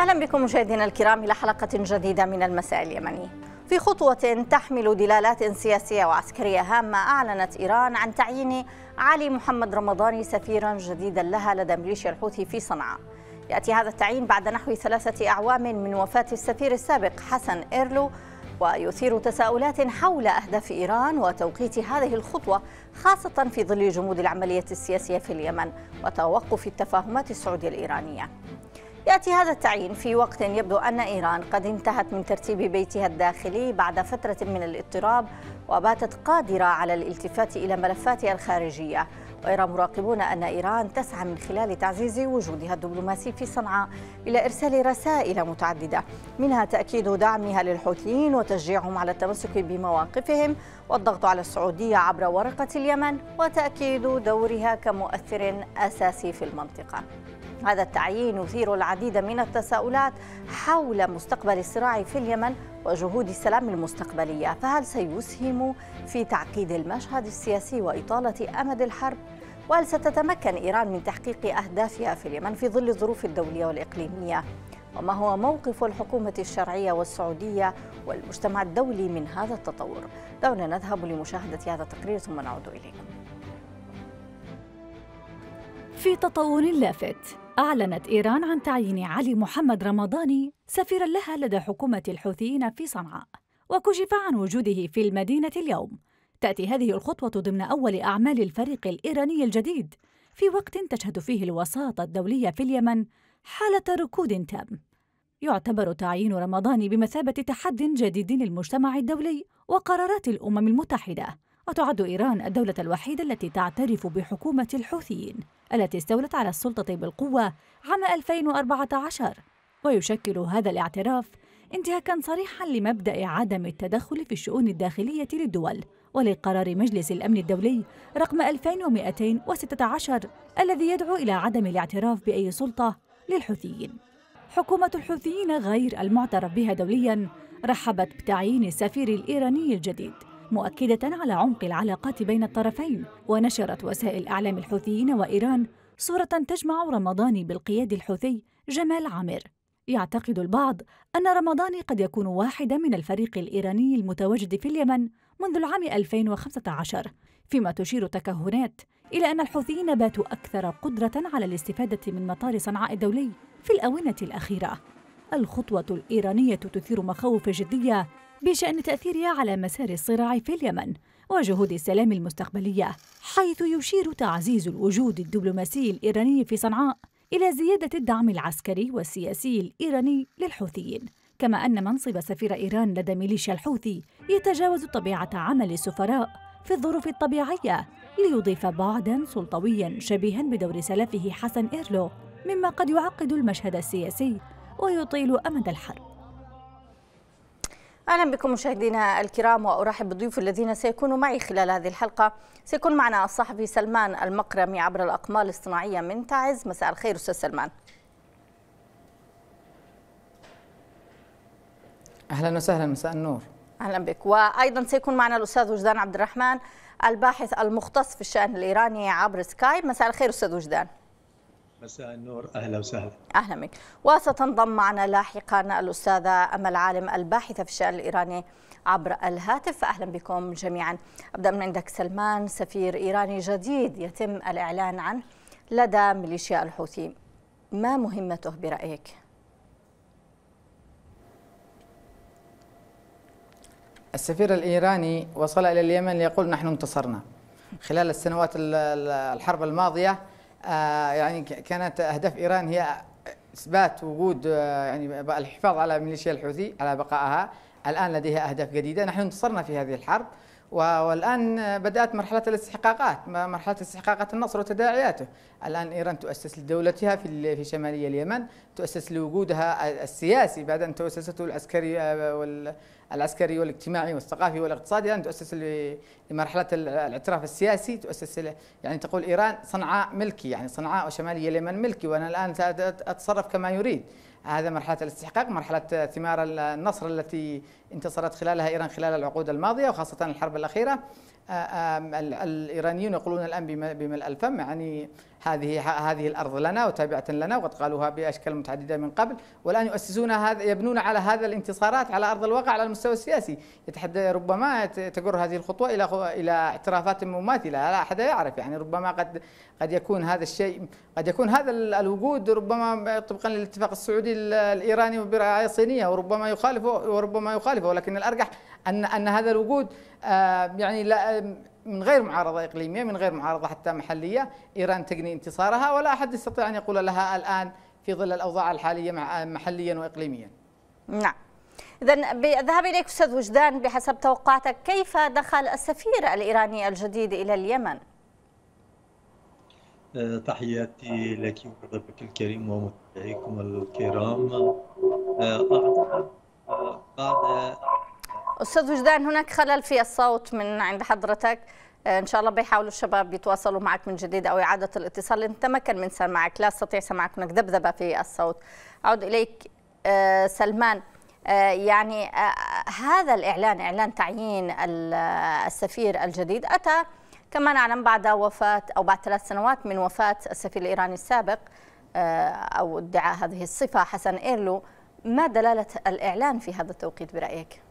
أهلا بكم مشاهدينا الكرام إلى حلقة جديدة من المساء اليمني. في خطوة تحمل دلالات سياسية وعسكرية هامة أعلنت إيران عن تعيين علي محمد رمضاني سفيرا جديدا لها لدى ميليشيا الحوثي في صنعاء. يأتي هذا التعيين بعد نحو ثلاثة أعوام من وفاة السفير السابق حسن إيرلو ويثير تساؤلات حول أهداف إيران وتوقيت هذه الخطوة خاصة في ظل جمود العملية السياسية في اليمن وتوقف التفاهمات السعودية الإيرانية. يأتي هذا التعيين في وقت يبدو أن إيران قد انتهت من ترتيب بيتها الداخلي بعد فترة من الاضطراب وباتت قادرة على الالتفات إلى ملفاتها الخارجية. ويرى مراقبون أن إيران تسعى من خلال تعزيز وجودها الدبلوماسي في صنعاء إلى إرسال رسائل متعددة. منها تأكيد دعمها للحوثيين وتشجيعهم على التمسك بمواقفهم والضغط على السعودية عبر ورقة اليمن وتأكيد دورها كمؤثر أساسي في المنطقة. هذا التعيين يثير العديد من التساؤلات حول مستقبل الصراع في اليمن وجهود السلام المستقبلية. فهل سيسهم في تعقيد المشهد السياسي وإطالة أمد الحرب؟ وهل ستتمكن إيران من تحقيق أهدافها في اليمن في ظل الظروف الدولية والإقليمية؟ وما هو موقف الحكومة الشرعية والسعودية والمجتمع الدولي من هذا التطور؟ دعونا نذهب لمشاهدة هذا التقرير ثم نعود إليكم. في تطور لافت. أعلنت إيران عن تعيين علي محمد رمضاني سفيرا لها لدى حكومة الحوثيين في صنعاء وكشف عن وجوده في المدينة اليوم. تأتي هذه الخطوة ضمن أول أعمال الفريق الإيراني الجديد في وقت تشهد فيه الوساطة الدولية في اليمن حالة ركود تام. يعتبر تعيين رمضان بمثابة تحد جديد للمجتمع الدولي وقرارات الأمم المتحدة. وتعد إيران الدولة الوحيدة التي تعترف بحكومة الحوثيين التي استولت على السلطة بالقوة عام 2014 ويشكل هذا الاعتراف انتهاكا صريحا لمبدأ عدم التدخل في الشؤون الداخلية للدول ولقرار مجلس الأمن الدولي رقم 2216 الذي يدعو إلى عدم الاعتراف بأي سلطة للحوثيين. حكومة الحوثيين غير المعترف بها دوليا رحبت بتعيين السفير الإيراني الجديد. مؤكدة على عمق العلاقات بين الطرفين ونشرت وسائل إعلام الحوثيين وإيران صورة تجمع رمضان بالقيادي الحوثي جمال عامر. يعتقد البعض أن رمضان قد يكون واحدا من الفريق الإيراني المتواجد في اليمن منذ العام 2015 فيما تشير تكهنات إلى أن الحوثيين باتوا أكثر قدرة على الاستفادة من مطار صنعاء الدولي في الآونة الأخيرة. الخطوة الإيرانية تثير مخاوف جدية بشأن تأثيرها على مسار الصراع في اليمن وجهود السلام المستقبلية حيث يشير تعزيز الوجود الدبلوماسي الإيراني في صنعاء إلى زيادة الدعم العسكري والسياسي الإيراني للحوثيين. كما أن منصب سفير إيران لدى ميليشيا الحوثي يتجاوز طبيعة عمل السفراء في الظروف الطبيعية ليضيف بعدا سلطويا شبيها بدور سلفه حسن إيرلو مما قد يعقد المشهد السياسي ويطيل أمد الحرب. أهلا بكم مشاهدينا الكرام وأرحب بالضيوف الذين سيكونوا معي خلال هذه الحلقة. سيكون معنا الصحفي سلمان المقرمي عبر الأقمار الاصطناعية من تعز. مساء الخير أستاذ سلمان. أهلا وسهلا مساء النور. أهلا بك. وأيضا سيكون معنا الأستاذ وجدان عبد الرحمن الباحث المختص في الشأن الإيراني عبر سكايب. مساء الخير أستاذ وجدان. مساء النور أهلا وسهلا. أهلا بك. وستنضم معنا لاحقا الأستاذة امل عالم الباحثة في الشأن الإيراني عبر الهاتف. أهلا بكم جميعا. أبدأ من عندك سلمان سفير إيراني جديد يتم الإعلان عنه لدى ميليشيا الحوثي. ما مهمته برأيك؟ السفير الإيراني وصل إلى اليمن ليقول نحن انتصرنا. خلال السنوات الحرب الماضية يعني كانت أهداف إيران هي إثبات وجود آه، يعني الحفاظ على ميليشيا الحوثي على بقائها. الآن لديها أهداف جديدة. نحن انتصرنا في هذه الحرب. والآن بدأت مرحلة الاستحقاقات مرحلة استحقاقات النصر وتداعياته. الآن إيران تؤسس لدولتها في في شمالي اليمن تؤسس لوجودها السياسي بعد أن تؤسسته العسكري آه، العسكري والاجتماعي والثقافي والاقتصادي. الآن تؤسس لمرحلة الاعتراف السياسي تؤسس يعني تقول إيران صنعاء ملكي يعني صنعاء وشمالي اليمن ملكي. وأنا الآن أتصرف كما يريد. هذا مرحلة الاستحقاق مرحلة ثمار النصر التي انتصرت خلالها إيران خلال العقود الماضية وخاصة الحرب الأخيرة. الإيرانيون يقولون الآن بملء الفم يعني هذه هذه الأرض لنا وتابعة لنا وقد قالوها بأشكال متعددة من قبل والآن يؤسسون هذا يبنون على هذا الانتصارات على أرض الواقع على المستوى السياسي. يتحدى ربما تجر هذه الخطوة إلى إلى اعترافات مماثلة لا أحد يعرف يعني ربما قد قد يكون هذا الشيء قد يكون هذا الوجود ربما طبقا للاتفاق السعودي الإيراني برعايه صينيه وربما يخالفه وربما يخالفه ولكن الأرجح أن أن هذا الوجود آه، يعني لا من غير معارضة إقليمية من غير معارضة حتى محلية إيران تجني انتصارها ولا أحد يستطيع أن يقول لها الآن في ظل الأوضاع الحالية محليا وإقليميا. نعم. إذا بالذهاب إليك أستاذ وجدان بحسب توقعاتك كيف دخل السفير الإيراني الجديد إلى اليمن؟ تحياتي لك وضيفك الكريم ومتابعيكم الكرام. أعتقد بعد أستاذ وجدان هناك خلل في الصوت من عند حضرتك. آه، إن شاء الله بيحاولوا الشباب يتواصلوا معك من جديد أو إعادة الاتصال. لن تمكن من سماعك لا أستطيع سماعك هناك ذبذبة في الصوت. أعود إليك آه، سلمان. آه، يعني هذا الإعلان إعلان تعيين السفير الجديد. أتى كما نعلم بعد وفاة أو بعد ثلاث سنوات من وفاة السفير الإيراني السابق أو ادعاء هذه الصفة حسن إيرلو. ما دلالة الإعلان في هذا التوقيت برأيك؟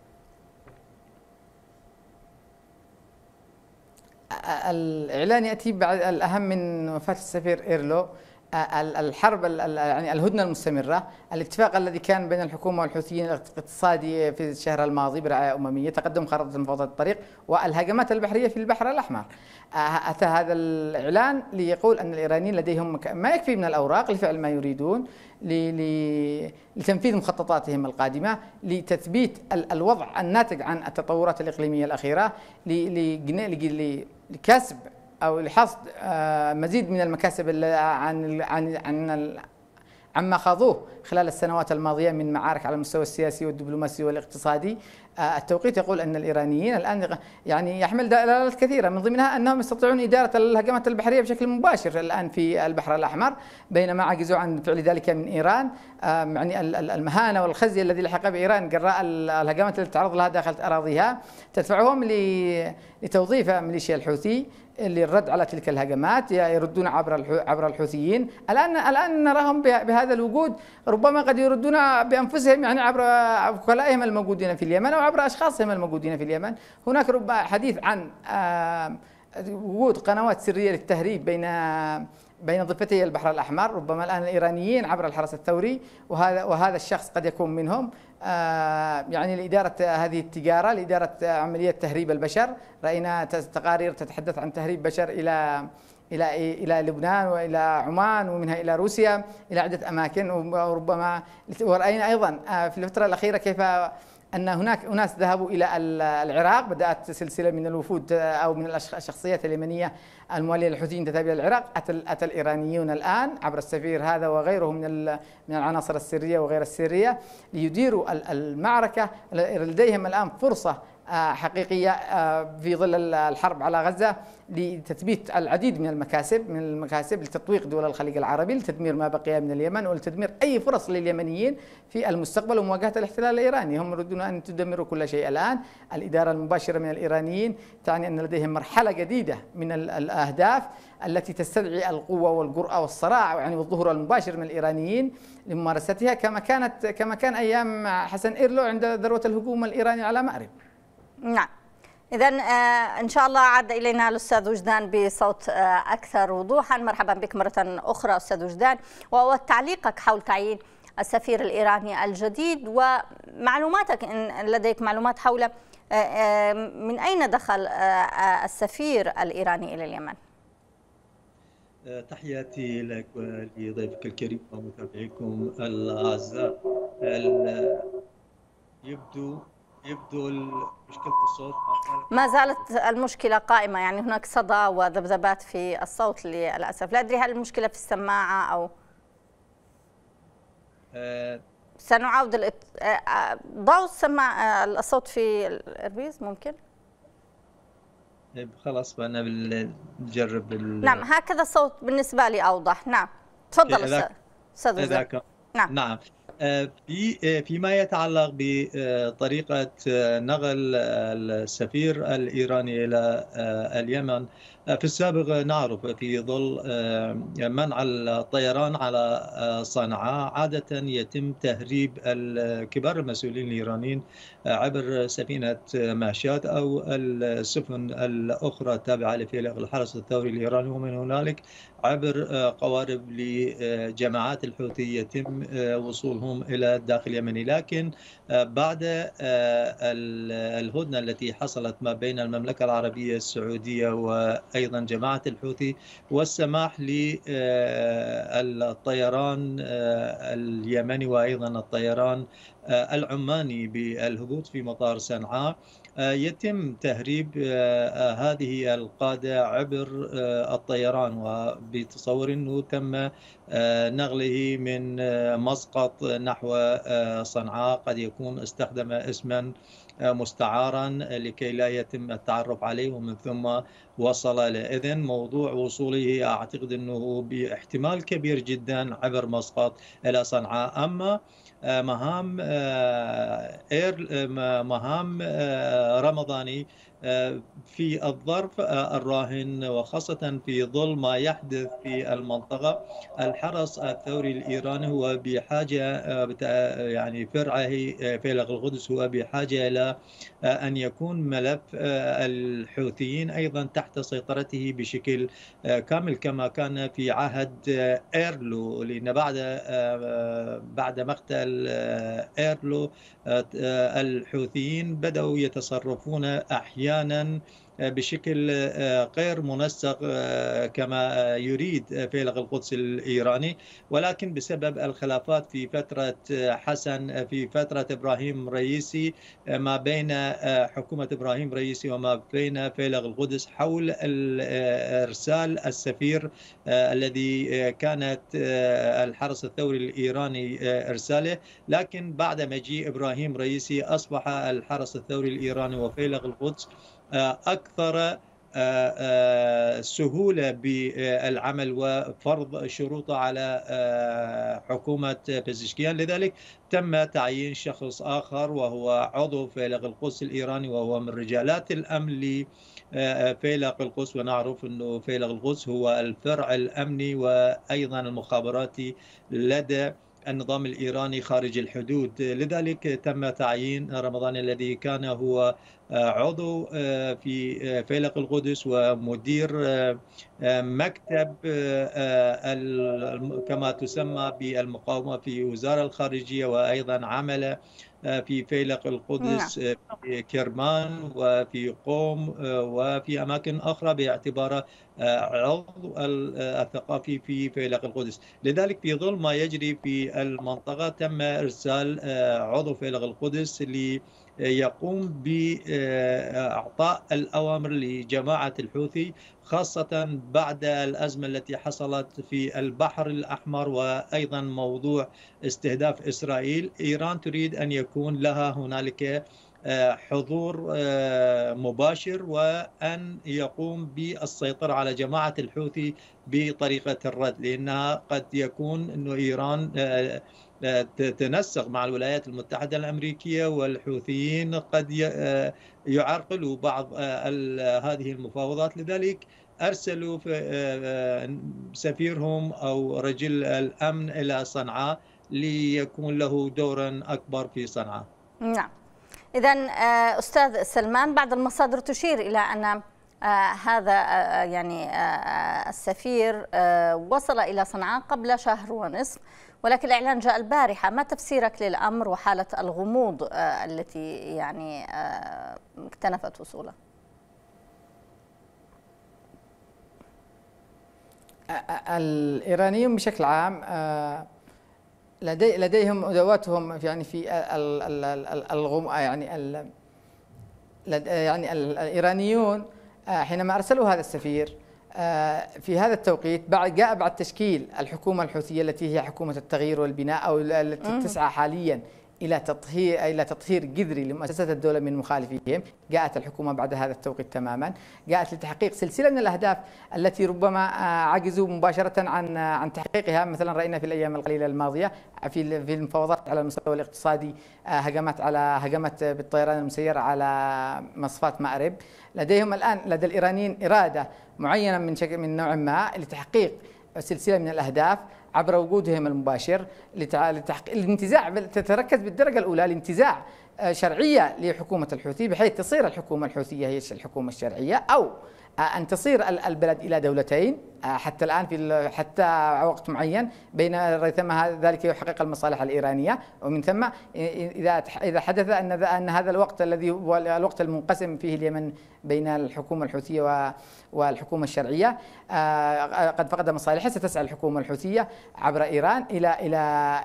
الإعلان يأتي بعد الأهم من وفاة السفير إيرلو الحرب يعني الهدنة المستمرة، الاتفاق الذي كان بين الحكومة والحوثيين الاقتصادي في الشهر الماضي برعاية أممية، تقدم خارطه مفاوضات الطريق والهجمات البحرية في البحر الأحمر. أتى هذا الإعلان ليقول أن الإيرانيين لديهم ما يكفي من الأوراق لفعل ما يريدون لتنفيذ مخططاتهم القادمة، لتثبيت الوضع الناتج عن التطورات الإقليمية الأخيرة، لكسب أو لحصد آه، مزيد من المكاسب عن عن عن عما خاضوه خلال السنوات الماضية من معارك على المستوى السياسي والدبلوماسي والاقتصادي. التوقيت يقول أن الإيرانيين الآن يعني يحمل دلالات كثيرة من ضمنها أنهم يستطيعون إدارة الهجمات البحرية بشكل مباشر الآن في البحر الأحمر بينما عجزوا عن فعل ذلك من إيران. يعني المهانة والخزي الذي لحق بإيران جراء الهجمات التي تعرض لها داخل أراضيها تدفعهم لتوظيف ميليشيا الحوثي للرد على تلك الهجمات يردون عبر عبر الحوثيين. الان الآن نراهم بهذا الوجود ربما قد يردون بأنفسهم يعني عبر وكلائهم الموجودين في اليمن أو عبر اشخاصهم الموجودين في اليمن. هناك ربما حديث عن وجود قنوات سرية للتهريب بين بين ضفتي البحر الأحمر. ربما الآن الإيرانيين عبر الحرس الثوري وهذا وهذا الشخص قد يكون منهم. يعني لإدارة هذه التجارة لإدارة عملية تهريب البشر. رأينا تقارير تتحدث عن تهريب بشر إلى إلى إلى لبنان وإلى عمان ومنها إلى روسيا إلى عدة أماكن. وربما ورأينا أيضا آه، في الفترة الأخيرة كيف أن هناك أناس ذهبوا إلى العراق بدأت سلسلة من الوفود أو من الشخصيات اليمنية الموالية للحوثيين تذهب إلى العراق. اتى اتى الإيرانيون الآن عبر السفير هذا وغيره من من العناصر السرية وغير السرية ليديروا المعركة. لديهم الآن فرصة آه، حقيقية آه، في ظل الحرب على غزة لتثبيت العديد من المكاسب من المكاسب لتطويق دول الخليج العربي لتدمير ما بقي من اليمن ولتدمير أي فرص لليمنيين في المستقبل ومواجهة الاحتلال الإيراني، هم يريدون أن تدمروا كل شيء الآن، الإدارة المباشرة من الإيرانيين تعني أن لديهم مرحلة جديدة من الأهداف التي تستدعي القوة والجرأة والصراع يعني والظهور المباشر من الإيرانيين لممارستها كما كانت كما كان أيام حسن إيرلو عند ذروة الهجوم الإيراني على مأرب. نعم. إذا آه، إن شاء الله عاد إلينا الأستاذ وجدان بصوت آه، أكثر وضوحا. مرحبا بك مرة أخرى أستاذ وجدان. وتعليقك حول تعيين السفير الإيراني الجديد ومعلوماتك إن لديك معلومات حول آه، من أين دخل السفير الإيراني إلى اليمن؟ تحياتي لك ولضيفك الكريم ومتابعيكم الأعزاء. يبدو يبدو مشكله الصوت ما زالت المشكلة قائمة يعني هناك صدى وذبذبات في الصوت للأسف. لا أدري هل المشكلة في السماعة أو أه سنعاود الات... آه، آه، ضعوا السماعه الصوت في الإربيز ممكن؟ طيب، خلاص فانا بنجرب ال... نعم هكذا الصوت بالنسبة لي أوضح. نعم تفضل أستاذ. أستاذ نعم. نعم. في فيما يتعلق بطريقة نقل السفير الإيراني إلى اليمن. في السابق نعرف في ظل منع الطيران على صنعاء عادة يتم تهريب كبار المسؤولين الإيرانيين عبر سفينة ماشات أو السفن الأخرى التابعة لفيلق الحرس الثوري الإيراني. ومن هنالك عبر قوارب لجماعات الحوثي يتم وصولهم إلى الداخل اليمني. لكن بعد الهدنة التي حصلت ما بين المملكة العربية السعودية وأيضا جماعة الحوثي والسماح للطيران اليمني وأيضا الطيران العماني بالهبوط في مطار صنعاء. يتم تهريب هذه القادة عبر الطيران وبتصور أنه تم نقله من مسقط نحو صنعاء. قد يكون استخدم اسما مستعارا لكي لا يتم التعرف عليه ومن ثم وصل إذن موضوع وصوله أعتقد أنه باحتمال كبير جدا عبر مسقط إلى صنعاء. أما مهام إير مهام رمضاني في الظرف الراهن وخاصة في ظل ما يحدث في المنطقة. الحرس الثوري الإيراني هو بحاجة يعني فرعه فيلق القدس هو بحاجة إلى أن يكون ملف الحوثيين أيضا تحت سيطرته بشكل كامل كما كان في عهد إيرلو لأن بعد بعد مقتل إيرلو الحوثيين بدأوا يتصرفون أحيانا أحيانا بشكل غير منسق كما يريد فيلق القدس الإيراني. ولكن بسبب الخلافات في فترة حسن في فترة إبراهيم رئيسي ما بين حكومة إبراهيم رئيسي وما بين فيلق القدس حول إرسال السفير الذي كانت الحرس الثوري الإيراني إرساله. لكن بعد مجيء إبراهيم رئيسي أصبح الحرس الثوري الإيراني وفيلق القدس أكثر سهولة بالعمل وفرض شروطه على حكومة بزشكيان لذلك تم تعيين شخص آخر وهو عضو فيلق القدس الإيراني وهو من رجالات الأمن لفيلق القدس. ونعرف أنه فيلق القدس هو الفرع الأمني وأيضا المخابراتي لدى النظام الإيراني خارج الحدود. لذلك تم تعيين رمضان الذي كان هو عضو في فيلق القدس ومدير مكتب كما تسمى بالمقاومة في وزارة الخارجية وأيضا عمل في فيلق القدس في كرمان وفي قوم وفي أماكن أخرى باعتباره عضو الثقافي في فيلق القدس. لذلك في ظل ما يجري في المنطقة تم إرسال عضو فيلق القدس ليقوم بإعطاء الأوامر لجماعة الحوثي خاصة بعد الأزمة التي حصلت في البحر الأحمر وأيضا موضوع استهداف إسرائيل. إيران تريد أن يكون لها هنالك حضور مباشر وأن يقوم بالسيطرة على جماعة الحوثي بطريقة الرد لأنها قد يكون أن إيران تنسق مع الولايات المتحدة الأمريكية والحوثيين قد يعرقلوا بعض هذه المفاوضات. لذلك أرسلوا سفيرهم أو رجل الأمن إلى صنعاء ليكون له دورا أكبر في صنعاء. نعم. إذا أستاذ سلمان بعض المصادر تشير إلى أن هذا يعني السفير وصل إلى صنعاء قبل شهر ونصف ولكن الإعلان جاء البارحة. ما تفسيرك للأمر وحالة الغموض التي يعني اكتنفت وصوله؟ الإيرانيون بشكل عام لدي لديهم أدواتهم يعني في الغم يعني يعني الإيرانيون حينما أرسلوا هذا السفير في هذا التوقيت بعد جاء بعد تشكيل الحكومة الحوثية التي هي حكومة التغيير والبناء أو التي تسعى حاليا. إلى تطهير إلى تطهير جذري لمؤسسات الدولة من مخالفيهم، جاءت الحكومة بعد هذا التوقيت تماما، جاءت لتحقيق سلسلة من الأهداف التي ربما عجزوا مباشرة عن عن تحقيقها، مثلا رأينا في الأيام القليلة الماضية في في المفاوضات على المستوى الاقتصادي هجمات على هجمات بالطيران المسير على مصفات مأرب، لديهم الآن لدى الإيرانيين إرادة معينة من شكل من نوع ما لتحقيق سلسلة من الأهداف. عبر وجودهم المباشر لتحقيق الانتزاع تتركز بالدرجة الأولى الانتزاع شرعية لحكومة الحوثي بحيث تصير الحكومة الحوثية هي الحكومة الشرعية أو أن تصير البلد إلى دولتين حتى الآن في حتى وقت معين بين ريثما ذلك يحقق المصالح الإيرانية. ومن ثم إذا إذا حدث أن أن هذا الوقت الذي هو الوقت المنقسم فيه اليمن بين الحكومة الحوثية والحكومة الشرعية. قد فقد مصالحها ستسعى الحكومة الحوثية عبر إيران إلى إلى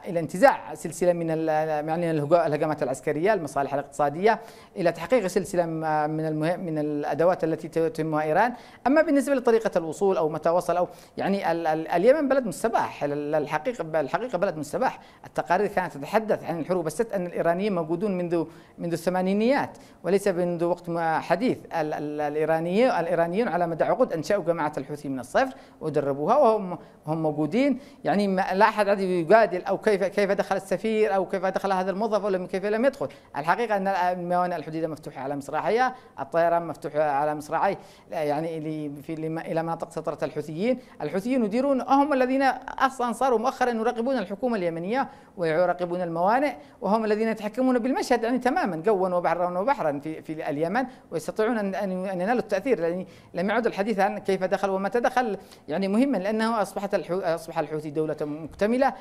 إلى انتزاع سلسلة من يعني الهجمات العسكرية المصالح الاقتصادية إلى تحقيق سلسلة من المهم من الأدوات التي تتمها إيران. أما بالنسبة لطريقة الوصول أو متى وصل أو يعني ال ال اليمن بلد مستباح الحقيقة الحقيقة بلد مستباح. التقارير كانت تتحدث عن الحروب الست أن الإيرانيين موجودون منذ منذ الثمانينيات وليس منذ وقت حديث. الايرانيين الايرانيين على مدى عقود أنشأوا جماعة الحوثي من الصفر ودربوها وهم هم موجودين. يعني لا عاد يجادل أو كيف كيف دخل السفير أو كيف دخل هذا الموظف ولا كيف لم يدخل. الحقيقة أن الموانئ الحديدة مفتوحة على مصراعيها الطيران مفتوح على مصراعي يعني في إلى مناطق سيطره الحوثيين. الحوثيين يديرون هم الذين أصلا صاروا مؤخرا يراقبون الحكومة اليمنية ويراقبون الموانئ وهم الذين يتحكمون بالمشهد يعني تماما جوا وبحرا وبحرا في في اليمن ويستطيعون أن أن ينالوا التأثير يعني لم يعد الحديث عن كيف دخل ومتى دخل يعني مهما لأنه أصبحت الحو... أصبح الحوثي دولة مكتملة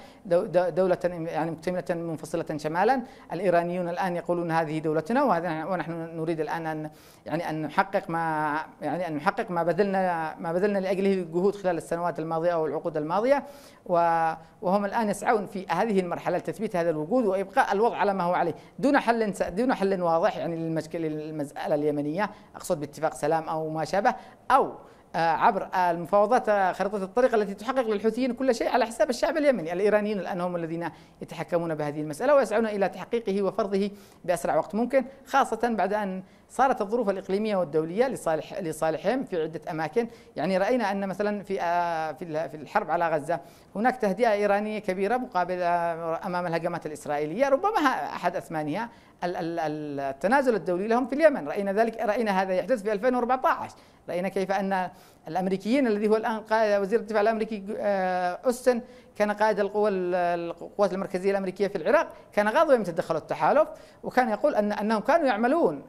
دولة يعني مكتملة منفصلة شمالا. الإيرانيون الآن يقولون هذه دولتنا وهذا ونحن نريد الآن أن يعني أن نحقق ما يعني أن نحقق ما بذلنا ما بذلنا لأجله جهود خلال السنوات الماضية أو العقود الماضية. وهم الآن يسعون في هذه المرحلة لتثبيت هذا الوجود وإبقاء الوضع على ما هو عليه. دون حل دون حل واضح يعني للمسألة اليمنية اقصد باتفاق سلام أو ما شابه أو عبر المفاوضات خريطة الطريق التي تحقق للحوثيين كل شيء على حساب الشعب اليمني الإيرانيين الآن هم الذين يتحكمون بهذه المسألة ويسعون إلى تحقيقه وفرضه بأسرع وقت ممكن خاصة بعد أن صارت الظروف الإقليمية والدولية لصالح لصالحهم في عدة أماكن. يعني رأينا أن مثلا في في الحرب على غزة هناك تهدئة إيرانية كبيرة مقابل أمام الهجمات الإسرائيلية ربما أحد أثمانها. التنازل الدولي لهم في اليمن. رأينا ذلك رأينا هذا يحدث في 2014 رأينا كيف أن الأمريكيين الذي هو الآن قائد وزير الدفاع الأمريكي أوستن كان قائد القوى القوات المركزية الأمريكية في العراق كان غاضبا من تدخل التحالف وكان يقول أن أنهم كانوا يعملون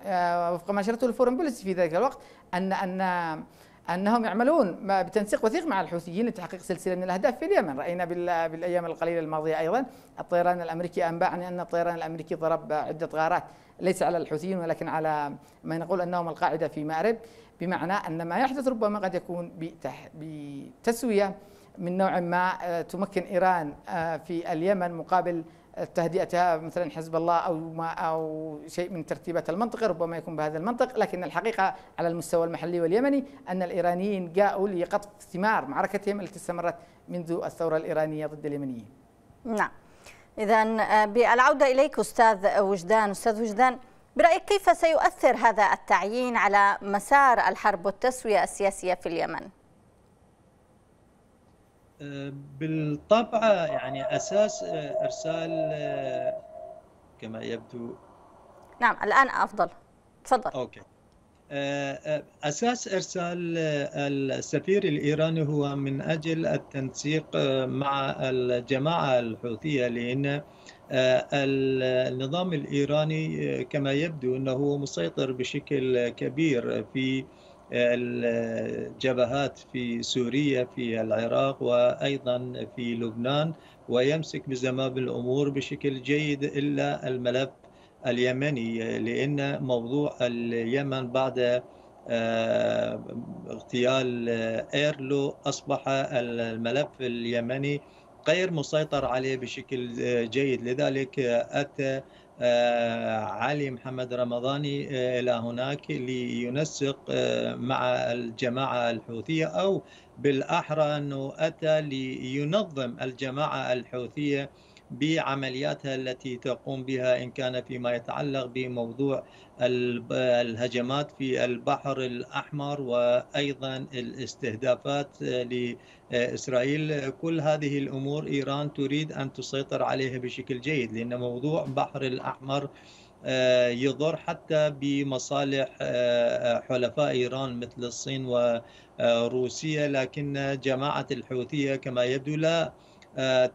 وفق ما نشرته الفورن بوليسي في ذلك الوقت أن أن أنهم يعملون بتنسيق وثيق مع الحوثيين لتحقيق سلسلة من الأهداف في اليمن، رأينا بالأيام القليلة الماضية أيضا الطيران الأمريكي أنباء أن الطيران الأمريكي ضرب عدة غارات ليس على الحوثيين ولكن على ما نقول أنهم القاعدة في مأرب بمعنى أن ما يحدث ربما قد يكون بتسوية من نوع ما تمكن إيران في اليمن مقابل تهدئتها مثلا حزب الله أو ما أو شيء من ترتيبات المنطقة ربما يكون بهذا المنطق لكن الحقيقة على المستوى المحلي واليمني أن الإيرانيين جاءوا لقطف ثمار معركتهم التي استمرت منذ الثورة الإيرانية ضد اليمنيين. نعم. اذا بالعودة إليك أستاذ وجدان، أستاذ وجدان برأيك كيف سيؤثر هذا التعيين على مسار الحرب والتسوية السياسية في اليمن؟ بالطبع يعني أساس إرسال كما يبدو. نعم الآن أفضل. تفضل. أوكي. أساس إرسال السفير الإيراني هو من أجل التنسيق مع الجماعة الحوثية لأن النظام الإيراني كما يبدو أنه مسيطر بشكل كبير في الجبهات في سوريا في العراق وأيضا في لبنان ويمسك بزمام الأمور بشكل جيد إلا الملف اليمني لأن موضوع اليمن بعد اغتيال إيرلو أصبح الملف اليمني غير مسيطر عليه بشكل جيد. لذلك أتى علي محمد رمضاني إلى هناك لينسق مع الجماعة الحوثية أو بالأحرى أنه أتى لينظم الجماعة الحوثية بعملياتها التي تقوم بها إن كان فيما يتعلق بموضوع الهجمات في البحر الأحمر وأيضا الاستهدافات لإسرائيل. كل هذه الأمور إيران تريد أن تسيطر عليها بشكل جيد لأن موضوع بحر الأحمر آه، يضر حتى بمصالح آه، حلفاء إيران مثل الصين وروسيا لكن جماعة الحوثية كما يبدو لا. آه،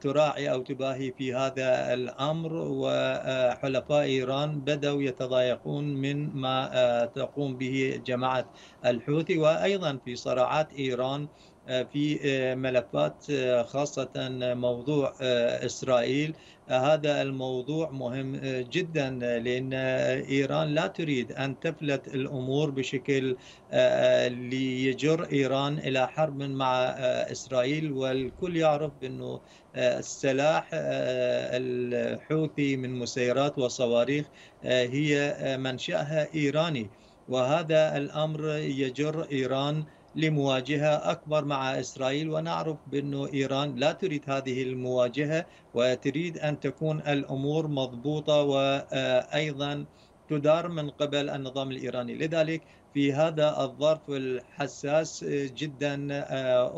تراعي أو تباهي في هذا الأمر وحلفاء إيران بدأوا يتضايقون من ما تقوم به جماعة الحوثي وأيضا في صراعات إيران في ملفات خاصة موضوع إسرائيل. هذا الموضوع مهم جدا لأن إيران لا تريد أن تفلت الأمور بشكل ليجر إيران إلى حرب مع إسرائيل. والكل يعرف أنه السلاح الحوثي من مسيرات وصواريخ هي منشأها إيراني. وهذا الأمر يجر إيران لمواجهة أكبر مع إسرائيل ونعرف بأن إيران لا تريد هذه المواجهة وتريد أن تكون الأمور مضبوطة وأيضا تدار من قبل النظام الإيراني. لذلك في هذا الظرف الحساس جدا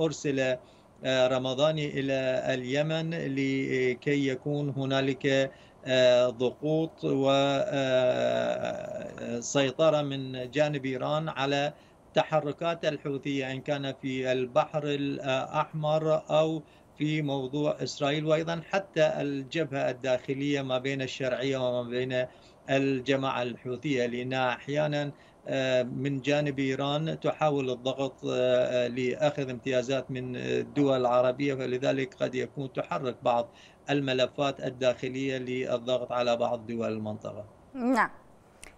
أرسل رمضاني إلى اليمن لكي يكون هنالك ضغوط وسيطرة من جانب إيران على تحركات الحوثية إن كان في البحر الأحمر أو في موضوع إسرائيل وأيضا حتى الجبهة الداخلية ما بين الشرعية وما بين الجماعة الحوثية. لأنها أحيانا آه، من جانب إيران تحاول الضغط آه، لأخذ امتيازات من الدول العربية فلذلك قد يكون تحرك بعض الملفات الداخلية للضغط على بعض دول المنطقة. نعم.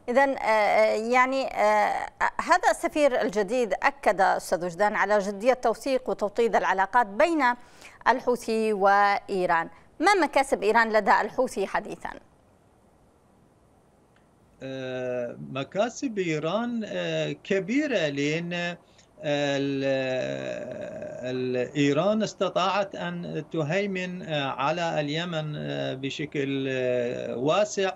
إذا آه، آه، يعني آه، هذا السفير الجديد أكد أستاذ وجدان على جدية توثيق وتوطيد العلاقات بين الحوثي وإيران ما مكاسب إيران لدى الحوثي حديثا؟ مكاسب إيران كبيرة لأن إيران استطاعت أن تهيمن على اليمن بشكل واسع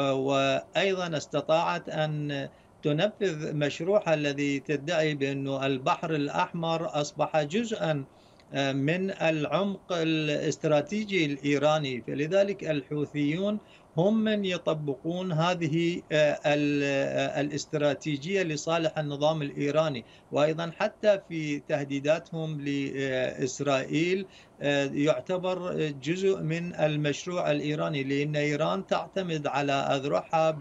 وأيضا استطاعت أن تنفذ مشروعها الذي تدعي بأنه البحر الأحمر أصبح جزءا آه، من العمق الاستراتيجي الإيراني. فلذلك الحوثيون هم من يطبقون هذه آه، آه، الاستراتيجية لصالح النظام الإيراني. وأيضا حتى في تهديداتهم لإسرائيل آه، يعتبر جزء من المشروع الإيراني لأن إيران تعتمد على أذرعها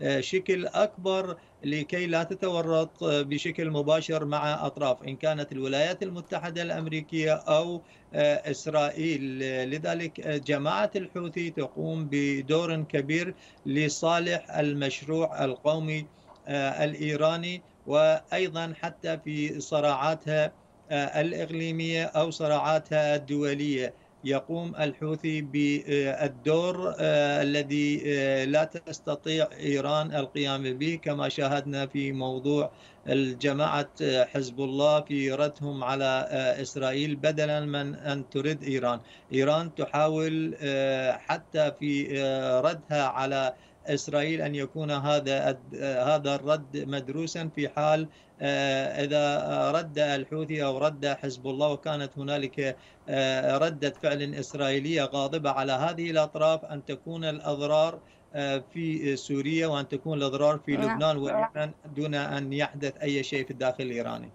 بشكل أكبر لكي لا تتورط بشكل مباشر مع أطراف إن كانت الولايات المتحدة الأمريكية أو آه، إسرائيل. لذلك جماعة الحوثي تقوم بدور كبير لصالح المشروع القومي آه، الإيراني وأيضا حتى في صراعاتها آه، الإقليمية أو صراعاتها الدولية. يقوم الحوثي بالدور آه، الذي آه، لا تستطيع إيران القيام به كما شاهدنا في موضوع الجماعة حزب الله في ردهم على إسرائيل بدلا من أن ترد إيران. إيران تحاول حتى في ردها على إسرائيل أن يكون هذا هذا الرد مدروسا في حال آه، إذا رد الحوثي أو رد حزب الله وكانت هنالك آه، ردة فعل إسرائيلية غاضبة على هذه الأطراف أن تكون الأضرار آه، في سوريا وأن تكون الأضرار في نعم. لبنان واليمن دون أن يحدث أي شيء في الداخل الإيراني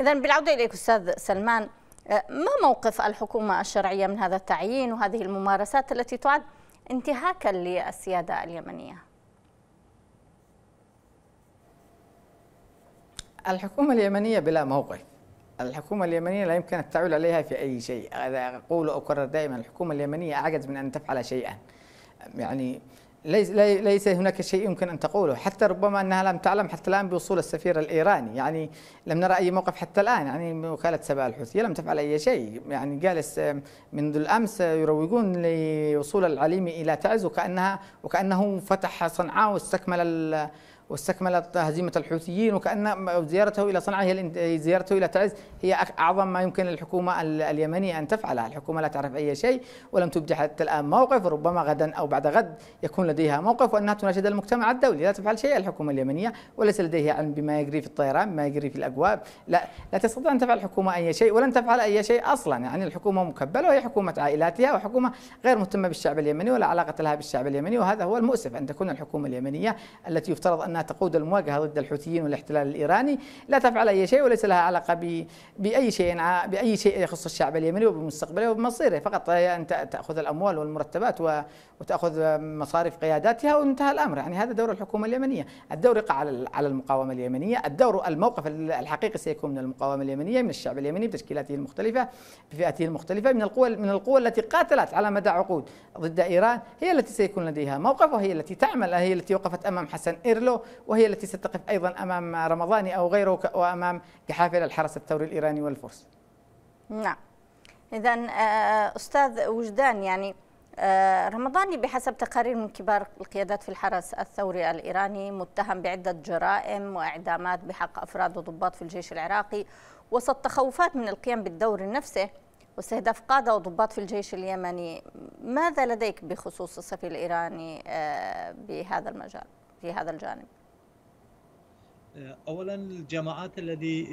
إذا بالعودة إليك أستاذ سلمان ما موقف الحكومة الشرعية من هذا التعيين وهذه الممارسات التي تعد انتهاكا للسيادة اليمنية. الحكومة اليمنية بلا موقف الحكومة اليمنية لا يمكن التعويل عليها في أي شيء. أقول وأكرر دائما الحكومة اليمنية أعجز من أن تفعل شيئا. يعني ليس هناك شيء يمكن أن تقوله حتى ربما أنها لم تعلم حتى الآن بوصول السفير الإيراني. يعني لم نرى أي موقف حتى الآن. يعني وكالة سبا الحوثيه لم تفعل أي شيء. يعني جالس منذ الأمس يروجون لوصول العليمي إلى تعز وكانها وكأنه فتح صنعاء واستكمل واستكملت هزيمة الحوثيين وكأن زيارته إلى صنعاء هي زيارته إلى تعز هي أعظم ما يمكن للحكومة اليمنية أن تفعلها. الحكومة لا تعرف أي شيء ولم تبدي حتى الآن موقف ربما غدا أو بعد غد يكون لديها موقف وأنها تناشد المجتمع الدولي. لا تفعل شيء الحكومة اليمنية وليس لديها علم بما يجري في الطيران بما يجري في الأبواب. لا لا تستطيع أن تفعل الحكومة أي شيء ولن تفعل أي شيء أصلا. يعني الحكومة مكبلة وهي حكومة عائلاتها وحكومة غير مهتمة بالشعب اليمني ولا علاقة لها بالشعب اليمني وهذا هو المؤسف أن تكون الحكومة اليمنية التي يفترض أنها تقود المواجهة ضد الحوثيين والاحتلال الإيراني. لا تفعل أي شيء وليس لها علاقة بأي شيء بأي شيء يخص الشعب اليمني وبمستقبله وبمصيره. فقط هي أن تأخذ الأموال والمرتبات وتأخذ مصاريف قياداتها وانتهى الأمر. يعني هذا دور الحكومة اليمنية. الدور يقع على على المقاومة اليمنية. الدور الموقف الحقيقي سيكون من المقاومة اليمنية من الشعب اليمني بتشكيلاته المختلفة بفئاته المختلفة من القوى من القوى التي قاتلت على مدى عقود ضد إيران. هي التي سيكون لديها موقف وهي التي تعمل هي التي وقفت أمام حسن إيرلو وهي التي ستقف أيضا أمام رمضاني أو غيره وأمام جحافل الحرس الثوري الإيراني والفرس. نعم. إذا آه، أستاذ وجدان يعني آه، رمضاني بحسب تقارير من كبار القيادات في الحرس الثوري الإيراني متهم بعدة جرائم وإعدامات بحق أفراد وضباط في الجيش العراقي وسط تخوفات من القيام بالدور نفسه واستهداف قادة وضباط في الجيش اليمني. ماذا لديك بخصوص السفير الإيراني آه، بهذا المجال في هذا الجانب؟ اولا الجماعات الذي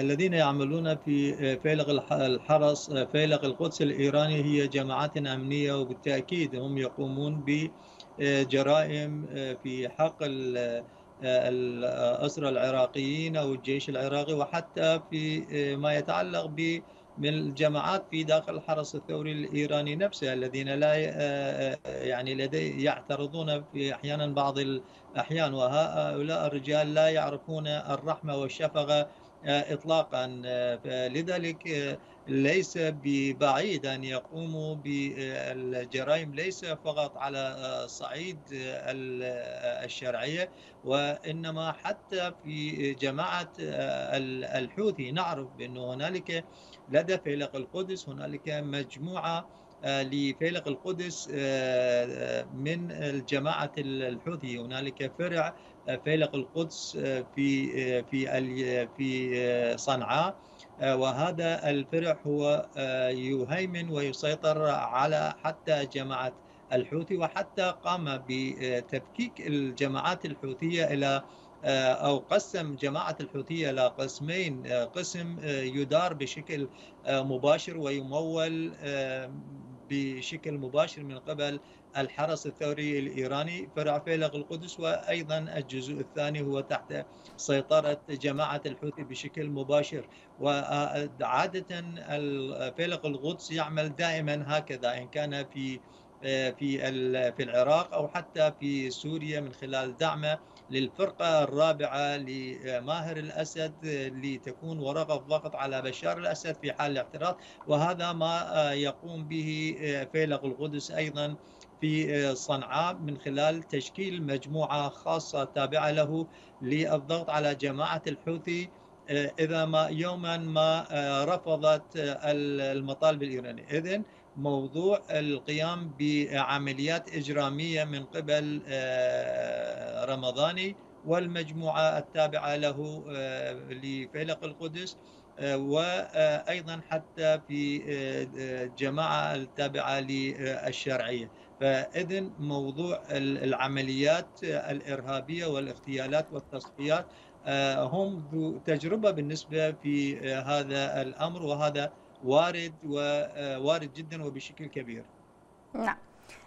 الذين يعملون في فيلق الحرس فيلق القدس الإيراني هي جماعات أمنية وبالتأكيد هم يقومون بجرائم في حق الأسرى العراقيين أو الجيش العراقي وحتى في ما يتعلق من الجماعات في داخل الحرس الثوري الإيراني نفسه الذين لا يعني لدي يعترضون في أحيانا بعض الأحيان وهؤلاء الرجال لا يعرفون الرحمة والشفقة اطلاقا لذلك ليس ببعيد أن يقوموا بالجرائم ليس فقط على صعيد الشرعية وإنما حتى في جماعة الحوثي. نعرف بانه هنالك لدى فيلق القدس هنالك مجموعة لفيلق القدس من الجماعة الحوثي. هنالك فرع فيلق القدس في في في صنعاء. وهذا الفرع هو يهيمن ويسيطر على حتى جماعة الحوثي وحتى قام بتفكيك الجماعات الحوثية إلى آه، أو قسم جماعة الحوثية إلى قسمين آه، قسم آه، يدار بشكل مباشر ويمول بشكل مباشر من قبل الحرس الثوري الإيراني فرع فيلق القدس وأيضا الجزء الثاني هو تحت سيطرة جماعة الحوثي بشكل مباشر. وعادة فيلق القدس يعمل دائما هكذا إن كان في في في العراق أو حتى في سوريا من خلال دعمه للفرقة الرابعة لماهر الأسد لتكون ورقة ضغط على بشار الأسد في حال الاعتراض وهذا ما يقوم به فيلق القدس أيضا في صنعاء من خلال تشكيل مجموعة خاصة تابعة له للضغط على جماعة الحوثي إذا ما يوما ما رفضت المطالب الإيرانية. إذن موضوع القيام بعمليات إجرامية من قبل آه، رمضاني والمجموعة التابعة له آه، لفيلق القدس آه، وأيضا حتى في جماعة التابعة للشرعية. فإذن موضوع العمليات الإرهابية والاغتيالات والتصفيات هم ذو تجربة بالنسبة في هذا الأمر وهذا وارد ووارد آه، جدا وبشكل كبير. نعم.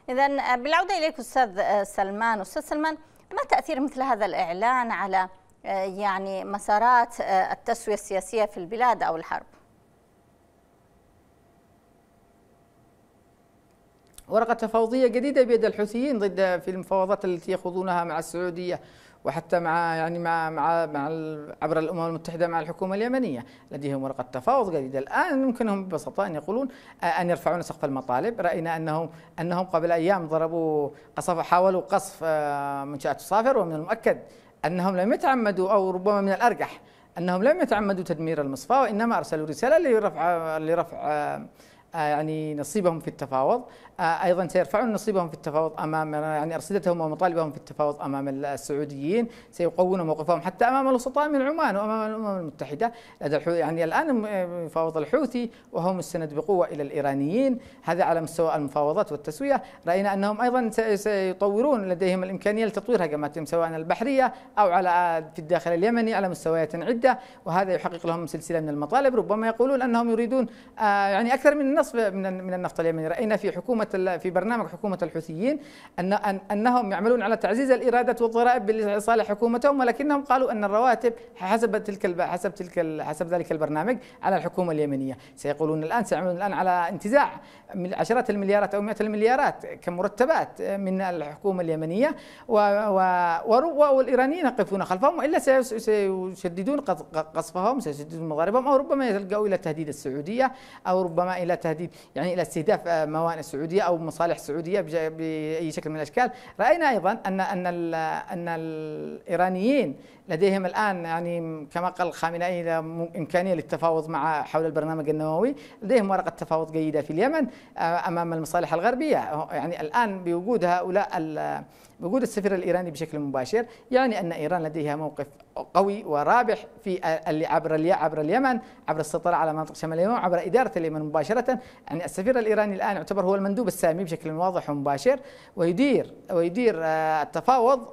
إذا بالعودة إليك أستاذ آه، سلمان. أستاذ سلمان ما تأثير مثل هذا الإعلان على آه، يعني مسارات التسوية السياسية في البلاد أو الحرب؟ ورقة تفاوضية جديدة بيد الحوثيين ضد في المفاوضات التي يخوضونها مع السعودية وحتى مع يعني مع مع مع عبر الأمم المتحدة مع الحكومة اليمنية لديهم ورقة تفاوض جديدة. الآن يمكنهم ببساطة أن يقولون آه، أن يرفعون سقف المطالب. رأينا انهم أنهم قبل أيام ضربوا قصف حاولوا قصف آه، منشاه صافر ومن المؤكد أنهم لم يتعمدوا أو ربما من الأرجح أنهم لم يتعمدوا تدمير المصفاه وإنما أرسلوا رسالة لرفع لرفع يعني نصيبهم في التفاوض. أيضا سيرفعون نصيبهم في التفاوض أمام يعني أرصدتهم ومطالبهم في التفاوض أمام السعوديين. سيقوون موقفهم حتى أمام الوسطاء من عمان وأمام الأمم المتحدة. يعني الآن يفاوض الحوثي وهو مستند بقوه إلى الإيرانيين. هذا على مستوى المفاوضات والتسوية. رأينا أنهم أيضا سيطورون لديهم الإمكانية لتطوير هجماتهم سواء البحرية أو على في الداخل اليمني على مستويات عده وهذا يحقق لهم سلسلة من المطالب. ربما يقولون أنهم يريدون يعني أكثر من النصف من النفط اليمني رأينا في حكومة في برنامج حكومة الحوثيين ان أنهم يعملون على تعزيز الايرادات والضرائب لصالح حكومتهم ولكنهم قالوا أن الرواتب حسب تلك حسب تلك حسب ذلك البرنامج على الحكومة اليمنيه سيقولون الآن سيعملون الآن على انتزاع عشرات المليارات أو مئات المليارات كمرتبات من الحكومة اليمنيه والإيرانيين يقفون خلفهم وإلا سيشددون قصفهم سيشددون مضاربهم أو ربما يلجأوا إلى تهديد السعودية أو ربما إلى تهديد يعني إلى استهداف موانئ السعوديه أو مصالح سعودية بأي شكل من الأشكال. رأينا أيضا أن أن أن الايرانيين لديهم الآن يعني كما قال خامنئي إمكانية للتفاوض مع حول البرنامج النووي لديهم ورقة تفاوض جيدة في اليمن أمام المصالح الغربية. يعني الآن بوجود هؤلاء وجود السفير الإيراني بشكل مباشر يعني أن إيران لديها موقف قوي ورابح في عبر عبر اليمن عبر السيطره على مناطق شمال اليمن عبر إدارة اليمن مباشرة. يعني السفير الإيراني الآن يعتبر هو المندوب السامي بشكل واضح ومباشر ويدير ويدير التفاوض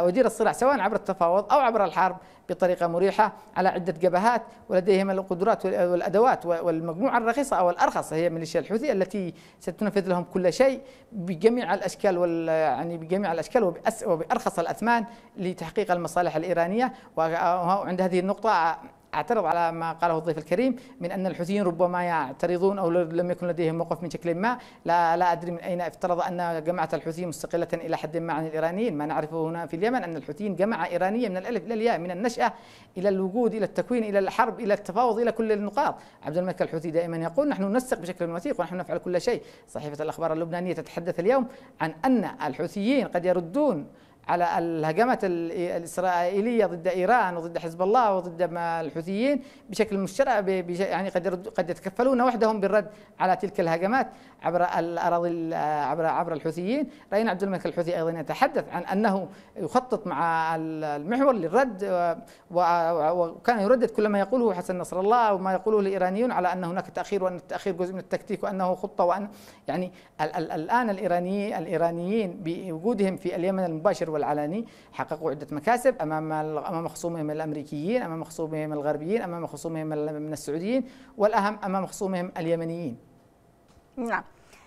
ويدير الصراع سواء عبر التفاوض أو عبر الحرب بطريقة مريحة على عدة جبهات ولديهم القدرات والأدوات والمجموعة الرخيصة أو الأرخص هي ميليشيا الحوثي التي ستنفذ لهم كل شيء بجميع الأشكال يعني بجميع الأشكال وبأرخص الأثمان لتحقيق المصالح الإيرانية. وعند هذه النقطة أعترض على ما قاله الضيف الكريم من أن الحوثيين ربما يعترضون أو لم يكن لديهم موقف من شكل ما. لا لا أدري من أين افترض أن جماعة الحوثيين مستقلة إلى حد ما عن الإيرانيين. ما نعرفه هنا في اليمن أن الحوثيين جماعة ايرانيه من الألف إلى الياء من النشأة إلى الوجود إلى التكوين إلى الحرب إلى التفاوض إلى كل النقاط. عبد الملك الحوثي دائما يقول نحن ننسق بشكل وثيق ونحن نفعل كل شيء. صحيفة الأخبار اللبنانية تتحدث اليوم عن أن الحوثيين قد يردون على الهجمات الإسرائيلية ضد إيران وضد حزب الله وضد الحوثيين بشكل مشترك يعني قد قد يتكفلون وحدهم بالرد على تلك الهجمات عبر الأراضي عبر عبر الحوثيين. راينا عبد الملك الحوثي أيضا يتحدث عن أنه يخطط مع المحور للرد وكان يردد كل ما يقوله حسن نصر الله وما يقوله الإيرانيون على أن هناك تأخير وأن التأخير جزء من التكتيك وأنه خطة وأن يعني الآن الايراني الإيرانيين بوجودهم في اليمن المباشر والعلني حققوا عدة مكاسب أمام أمام خصومهم الأمريكيين أمام خصومهم الغربيين أمام خصومهم من السعوديين والأهم أمام خصومهم اليمنيين. نعم.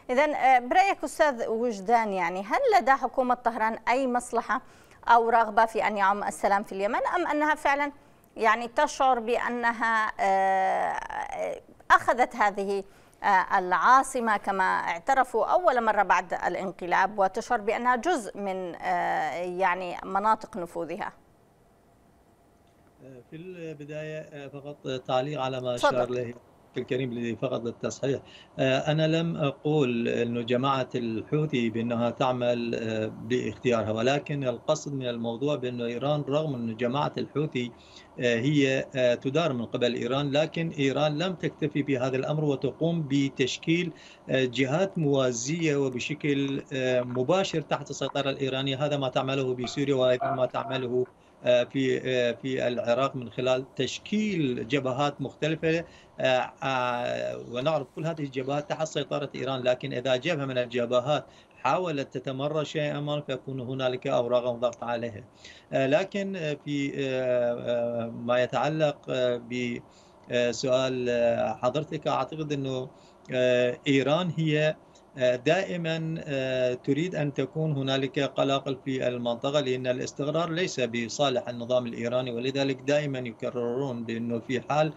إذا برأيك أستاذ وجدان يعني هل لدى حكومة طهران أي مصلحة أو رغبة في أن يعم السلام في اليمن أم أنها فعلا يعني تشعر بأنها أخذت هذه العاصمة كما اعترفوا أول مرة بعد الانقلاب وتشعر بأنها جزء من يعني مناطق نفوذها. في البداية فقط تعليق على ما أشار له الكريم فقط للتصحيح أنا لم أقول أن جماعة الحوثي بأنها تعمل باختيارها ولكن القصد من الموضوع بأن إيران رغم أن جماعة الحوثي هي تدار من قبل إيران لكن إيران لم تكتفي بهذا الأمر وتقوم بتشكيل جهات موازية وبشكل مباشر تحت السيطرة الإيرانية. هذا ما تعمله بسوريا وأيضا ما تعمله في في العراق من خلال تشكيل جبهات مختلفة ونعرف كل هذه الجبهات تحت سيطرة إيران. لكن إذا جبهة من الجبهات حاولت تتمرد شيئا ما فيكون هنالك أوراق ضغط عليها. لكن في ما يتعلق بسؤال حضرتك أعتقد إنه إيران هي دائما تريد أن تكون هنالك قلاقل في المنطقة لأن الاستقرار ليس بصالح النظام الإيراني ولذلك دائما يكررون بأنه في حال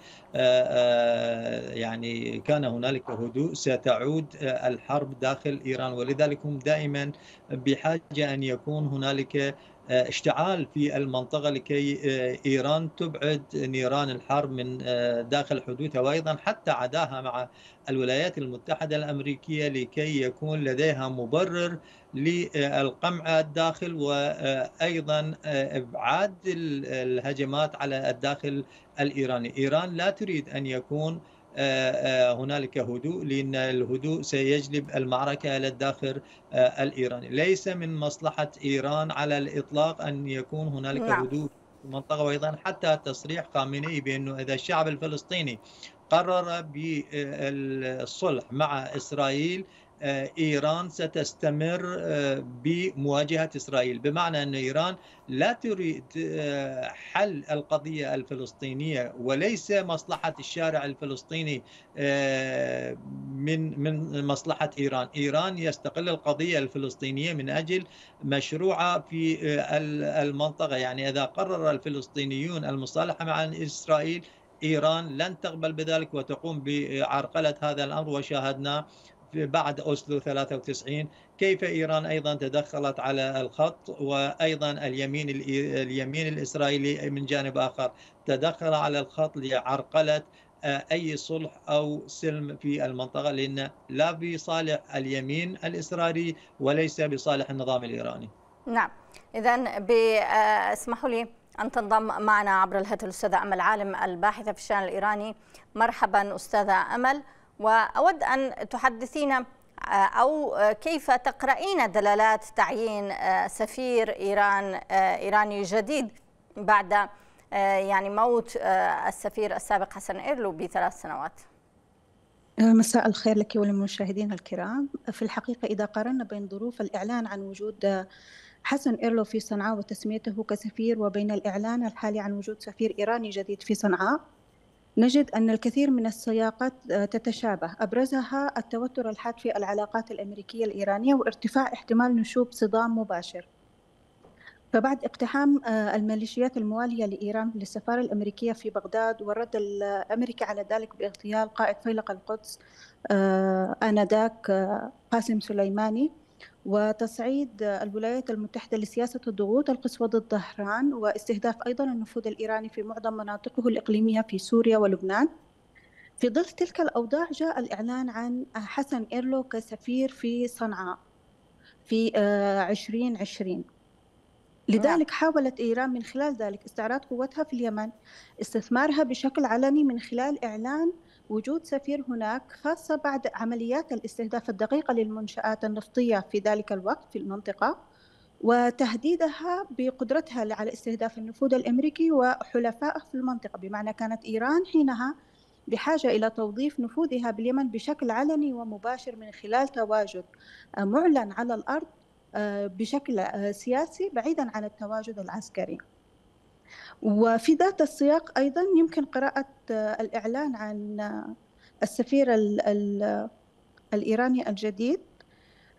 يعني كان هنالك هدوء ستعود الحرب داخل إيران. ولذلك هم دائما بحاجة أن يكون هنالك اشتعال في المنطقة لكي إيران تبعد نيران الحرب من داخل حدودها وأيضا حتى عداها مع الولايات المتحدة الأمريكية لكي يكون لديها مبرر للقمع الداخل وأيضا إبعاد الهجمات على الداخل الإيراني. إيران لا تريد أن يكون هنالك هدوء لأن الهدوء سيجلب المعركة إلى الداخل الإيراني ليس من مصلحة إيران على الإطلاق أن يكون هنالك نعم. هدوء في المنطقة وأيضا حتى تصريح خامنئي بأنه إذا الشعب الفلسطيني قرر بالصلح مع إسرائيل آه، إيران ستستمر آه، بمواجهة إسرائيل. بمعنى أن إيران لا تريد آه، حل القضية الفلسطينية وليس مصلحة الشارع الفلسطيني من من مصلحة إيران، إيران يستقل القضية الفلسطينية من أجل مشروعه في المنطقة، يعني إذا قرر الفلسطينيون المصالحة مع إسرائيل إيران لن تقبل بذلك وتقوم بعرقلة هذا الأمر. وشاهدنا بعد أوسلو 93 كيف إيران أيضا تدخلت على الخط وأيضا اليمين اليمين الإسرائيلي من جانب آخر تدخل على الخط لعرقلة آه، أي صلح أو سلم في المنطقة لأن لا بصالح اليمين الإسرائيلي وليس بصالح النظام الإيراني. نعم. إذا آه، اسمحوا لي أن تنضم معنا عبر الهاتف الأستاذة أمل عالم الباحثة في الشأن الإيراني. مرحبا أستاذة أمل. وأود أن تحدثينا آه، أو كيف تقرأين دلالات تعيين آه، سفير إيران آه، إيراني جديد بعد يعني موت السفير السابق حسن إيرلو بثلاث سنوات؟ مساء الخير لك وللمشاهدين الكرام. في الحقيقة إذا قارنا بين ظروف الإعلان عن وجود حسن إيرلو في صنعاء وتسميته كسفير وبين الإعلان الحالي عن وجود سفير إيراني جديد في صنعاء نجد أن الكثير من السياقات آه، تتشابه. أبرزها التوتر الحاد في العلاقات الأمريكية الإيرانية وارتفاع احتمال نشوب صدام مباشر. فبعد اقتحام آه، الميليشيات الموالية لإيران للسفارة الأمريكية في بغداد والرد الأمريكي على ذلك باغتيال قائد فيلق القدس آه، آنذاك قاسم سليماني. وتصعيد الولايات المتحدة لسياسة الضغوط القصوى ضد طهران واستهداف أيضا النفوذ الإيراني في معظم مناطقه الإقليمية في سوريا ولبنان. في ظل تلك الأوضاع جاء الإعلان عن حسن إيرلو كسفير في صنعاء في 2020 آه، لذلك حاولت إيران من خلال ذلك استعراض قوتها في اليمن استثمارها بشكل علني من خلال إعلان وجود سفير هناك خاصة بعد عمليات الاستهداف الدقيقة للمنشآت النفطية في ذلك الوقت في المنطقة وتهديدها بقدرتها على استهداف النفوذ الأمريكي وحلفائه في المنطقة بمعنى كانت إيران حينها بحاجة إلى توظيف نفوذها باليمن بشكل علني ومباشر من خلال تواجد معلن على الأرض آه، بشكل آه، سياسي بعيدا عن التواجد العسكري. وفي ذات السياق أيضا يمكن قراءة الإعلان عن السفير الإيراني الجديد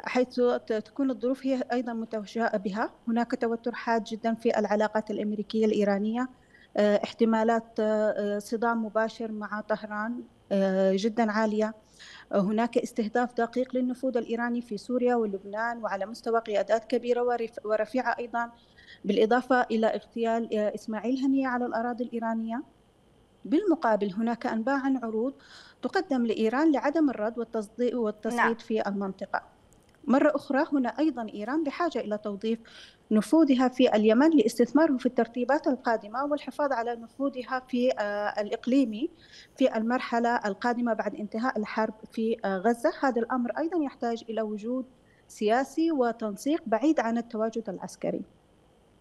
حيث تكون الظروف هي أيضا متشابهة هناك توتر حاد جدا في العلاقات الأمريكية الإيرانية احتمالات صدام مباشر مع طهران جدا عالية. هناك استهداف دقيق للنفوذ الإيراني في سوريا ولبنان وعلى مستوى قيادات كبيرة ورفيعة أيضا. بالإضافة إلى اغتيال إسماعيل هنية على الأراضي الإيرانية. بالمقابل هناك أنباء عن عروض تقدم لإيران لعدم الرد والتصديق والتصعيد نعم. في المنطقة. مرة أخرى هنا أيضا إيران بحاجة إلى توظيف نفوذها في اليمن لاستثماره في الترتيبات القادمة والحفاظ على نفوذها في آه، الإقليمي في المرحلة القادمة بعد انتهاء الحرب في آه، غزة. هذا الأمر أيضا يحتاج إلى وجود سياسي وتنسيق بعيد عن التواجد العسكري.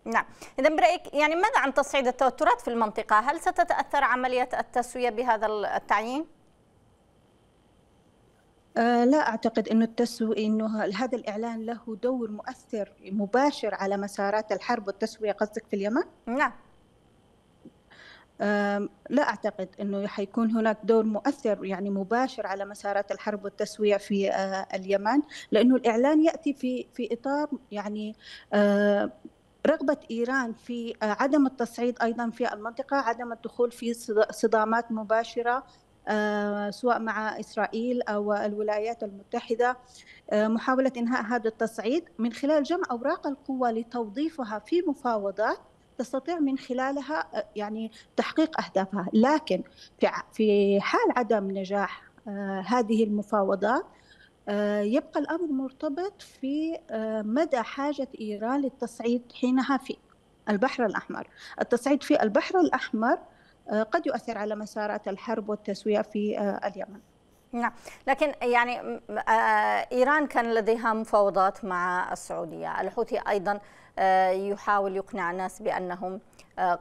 نعم إذا برأيك يعني ماذا عن تصعيد التوترات في المنطقة هل ستتأثر عملية التسوية بهذا التعيين؟ آه لا أعتقد أنه التسوية أنه هذا الإعلان له دور مؤثر مباشر على مسارات الحرب والتسوية قصدك في اليمن؟ نعم لا أعتقد أنه حيكون هناك دور مؤثر يعني مباشر على مسارات الحرب والتسوية في آه اليمن لأنه الإعلان يأتي في في إطار يعني آه، رغبة إيران في عدم التصعيد أيضا في المنطقة عدم الدخول في صدامات مباشرة آه، سواء مع إسرائيل أو الولايات المتحدة آه، محاولة إنهاء هذا التصعيد. من خلال جمع أوراق القوة لتوظيفها في مفاوضات تستطيع من خلالها آه، يعني تحقيق أهدافها. لكن في حال عدم نجاح هذه المفاوضات يبقى الأمر مرتبط في مدى حاجة إيران للتصعيد حينها في البحر الأحمر. التصعيد في البحر الأحمر قد يؤثر على مسارات الحرب والتسوية في اليمن. نعم. لكن يعني إيران كان لديها مفاوضات مع السعودية الحوثي أيضا يحاول يقنع الناس بأنهم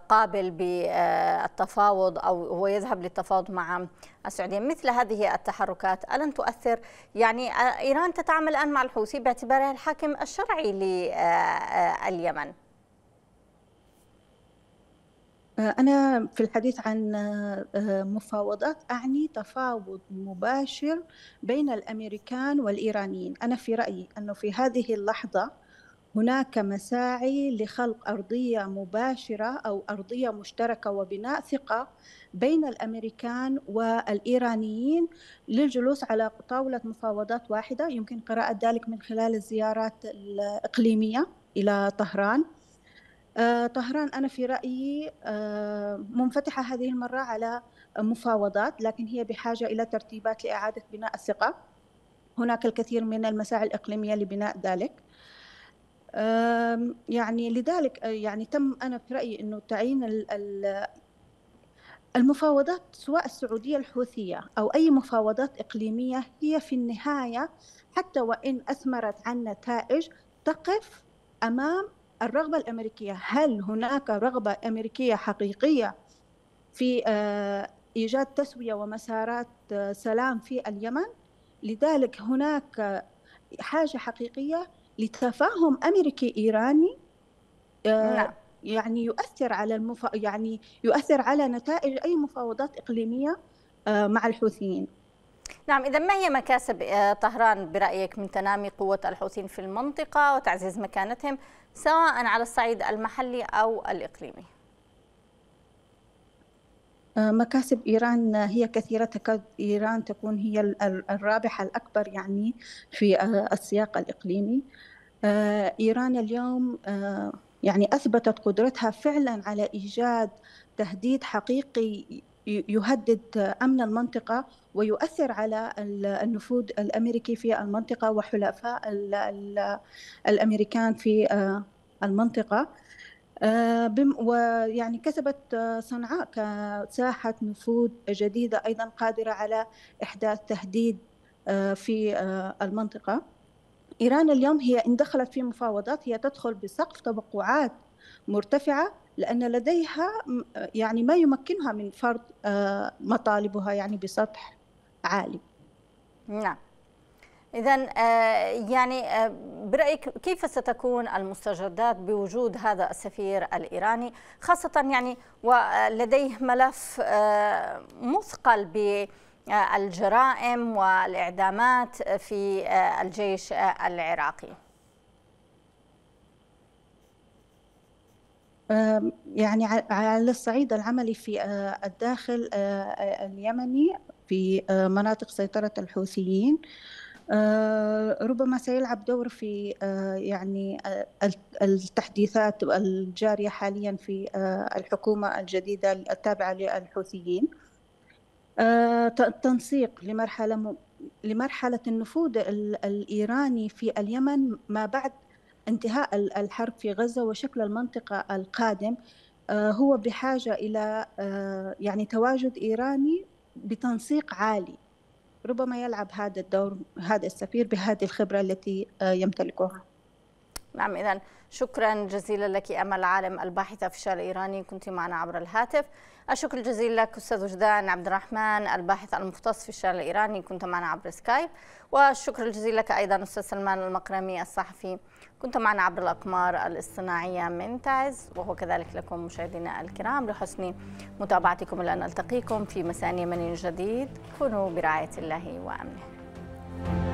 قابل بالتفاوض أو هو يذهب للتفاوض مع السعودية. مثل هذه التحركات ألن تؤثر؟ يعني إيران تتعامل الآن مع الحوثي باعتبارها الحاكم الشرعي لليمن أنا في الحديث عن مفاوضات أعني تفاوض مباشر بين الأمريكان والإيرانيين. أنا في رأيي أنه في هذه اللحظة هناك مساعي لخلق أرضية مباشرة أو أرضية مشتركة وبناء ثقة بين الأمريكان والإيرانيين للجلوس على طاولة مفاوضات واحدة. يمكن قراءة ذلك من خلال الزيارات الإقليمية إلى طهران. آه، طهران أنا في رأيي آه، منفتحة هذه المرة على مفاوضات لكن هي بحاجة إلى ترتيبات لإعادة بناء الثقة. هناك الكثير من المساعي الإقليمية لبناء ذلك. يعني لذلك آه، يعني تم أنا في رأيي أنه تعيين المفاوضات سواء السعودية الحوثية أو أي مفاوضات إقليمية هي في النهاية حتى وإن أثمرت عن نتائج تقف أمام الرغبة الأمريكية. هل هناك رغبة أمريكية حقيقية في آه، إيجاد تسوية ومسارات آه، سلام في اليمن؟ لذلك هناك حاجة حقيقية لتفاهم أمريكي إيراني آه، نعم. يعني يؤثر على المف... يعني يؤثر على نتائج أي مفاوضات إقليمية مع الحوثيين. نعم إذا ما هي مكاسب طهران برأيك من تنامي قوة الحوثيين في المنطقة وتعزيز مكانتهم سواء على الصعيد المحلي أو الإقليمي؟ آه، مكاسب إيران هي كثيرة تكاد إيران تكون هي الرابحة الأكبر يعني في آه، السياق الإقليمي. آه، إيران اليوم يعني أثبتت قدرتها فعلا على إيجاد تهديد حقيقي يهدد أمن المنطقة ويؤثر على النفوذ الأمريكي في المنطقة وحلفاء الأمريكان في آه، المنطقة. آه، ويعني كسبت آه، صنعاء كساحة نفوذ جديدة أيضا قادرة على إحداث تهديد في المنطقة. إيران اليوم هي إن دخلت في مفاوضات هي تدخل بسقف توقعات مرتفعة لأن لديها يعني ما يمكنها من فرض مطالبها يعني بسطح عالي. نعم. إذا آه، يعني آه، برأيك كيف ستكون المستجدات بوجود هذا السفير الإيراني؟ خاصة يعني ولديه ملف آه، مثقل بالجرائم والإعدامات في الجيش العراقي. يعني على الصعيد العملي في الداخل اليمني في مناطق سيطرة الحوثيين. ربما سيلعب دور في يعني التحديثات الجارية حاليا في الحكومة الجديدة التابعة للحوثيين. تنسيق لمرحلة لمرحلة النفوذ الإيراني في اليمن ما بعد انتهاء الحرب في غزة وشكل المنطقة القادم. هو بحاجة إلى يعني تواجد إيراني بتنسيق عالي. ربما يلعب هذا الدور هذا السفير بهذه الخبرة التي آه، يمتلكها نعم إذا شكرا جزيلا لك أمل عالم الباحثة في الشارع الإيراني. كنت معنا عبر الهاتف. الشكر الجزيل لك أستاذ وجدان عبد الرحمن الباحث المختص في الشارع الإيراني. كنت معنا عبر سكايب. والشكر الجزيل لك أيضا أستاذ سلمان المقرمي الصحفي. كنت معنا عبر الأقمار الاصطناعية من تعز وهو كذلك لكم مشاهدينا الكرام لحسن متابعتكم لأن ألتقيكم في مساء يمني جديد. كونوا برعاية الله وأمنه.